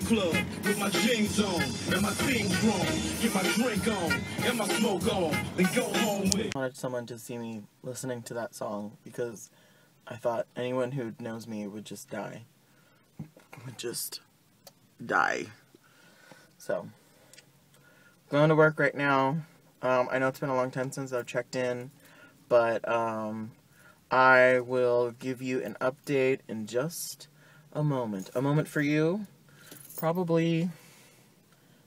club with my jeans on and my things wrong. Get my drink on and my smoke on, then go home with. I wanted someone to see me listening to that song because I thought anyone who knows me would just die. Would just die. So, going to work right now. Um, I know it's been a long time since I've checked in, but um, I will give you an update in just a moment. A moment for you, probably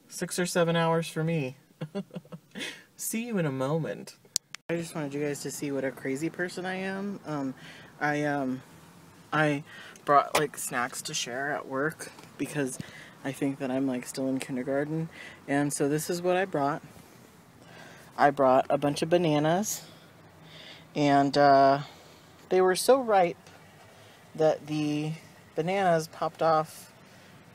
six or seven hours for me. See you in a moment. I just wanted you guys to see what a crazy person I am. Um, I um, I brought like snacks to share at work because I think that I'm like still in kindergarten, and so this is what I brought. I brought a bunch of bananas, and uh, they were so ripe that the bananas popped off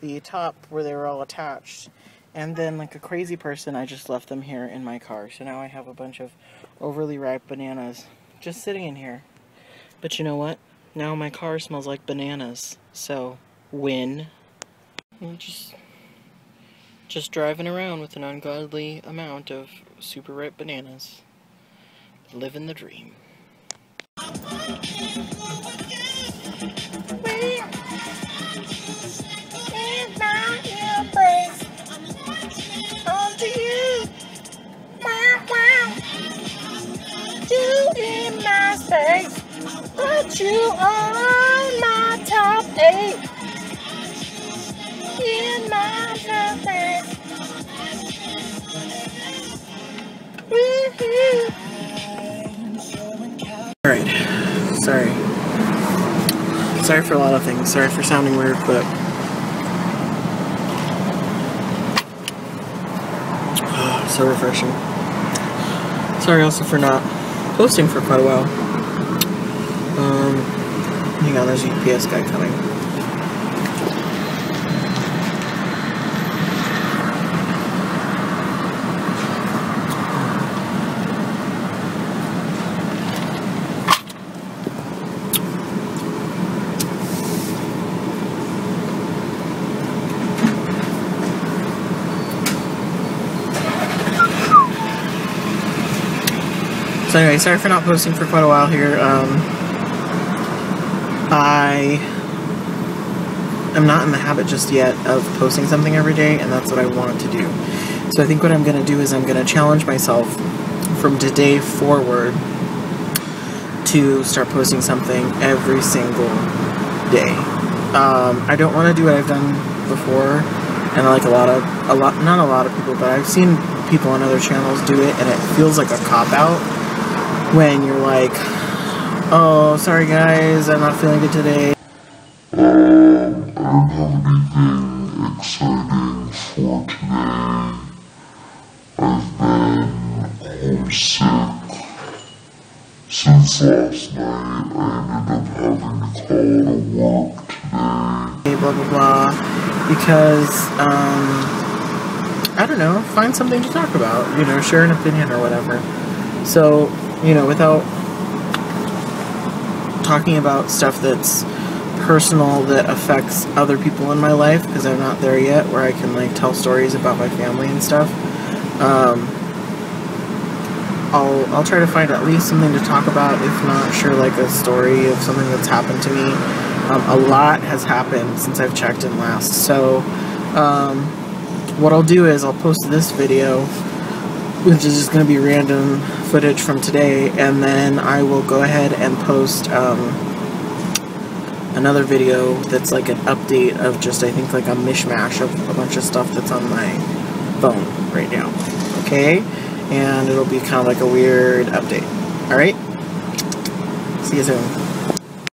the top where they were all attached. And then, like a crazy person, I just left them here in my car. So now I have a bunch of overly ripe bananas just sitting in here. But you know what? Now my car smells like bananas. So, win. I'm just, just driving around with an ungodly amount of super ripe bananas. Living the dream. Put you on my top eight. In my top eight. Alright, sorry. Sorry for a lot of things. Sorry for sounding weird, but so refreshing. Sorry also for not posting for quite a while. Um, hang on, there's a UPS guy coming. So anyway, sorry for not posting for quite a while here. Um, I am not in the habit just yet of posting something every day, and that's what I want to do. So I think what I'm going to do is I'm going to challenge myself from today forward to start posting something every single day. Um, I don't want to do what I've done before, and like a lot of a lot, not a lot of people, but I've seen people on other channels do it, and it feels like a cop out when you're like, oh, sorry guys, I'm not feeling good today. Um, I don't have anything exciting for today. I've been homesick since last night. I ended up having to call to work today. Blah blah blah, because um, I don't know, find something to talk about. You know, share an opinion or whatever. So you know, without talking about stuff that's personal that affects other people in my life because I'm not there yet where I can like tell stories about my family and stuff. Um, I'll I'll try to find at least something to talk about, if not sure like a story of something that's happened to me. Um, a lot has happened since I've checked in last, so um, what I'll do is I'll post this video which is just going to be random footage from today, and then I will go ahead and post um, another video that's like an update of just, I think, like a mishmash of a bunch of stuff that's on my phone right now. Okay? And it'll be kind of like a weird update. Alright? See you soon.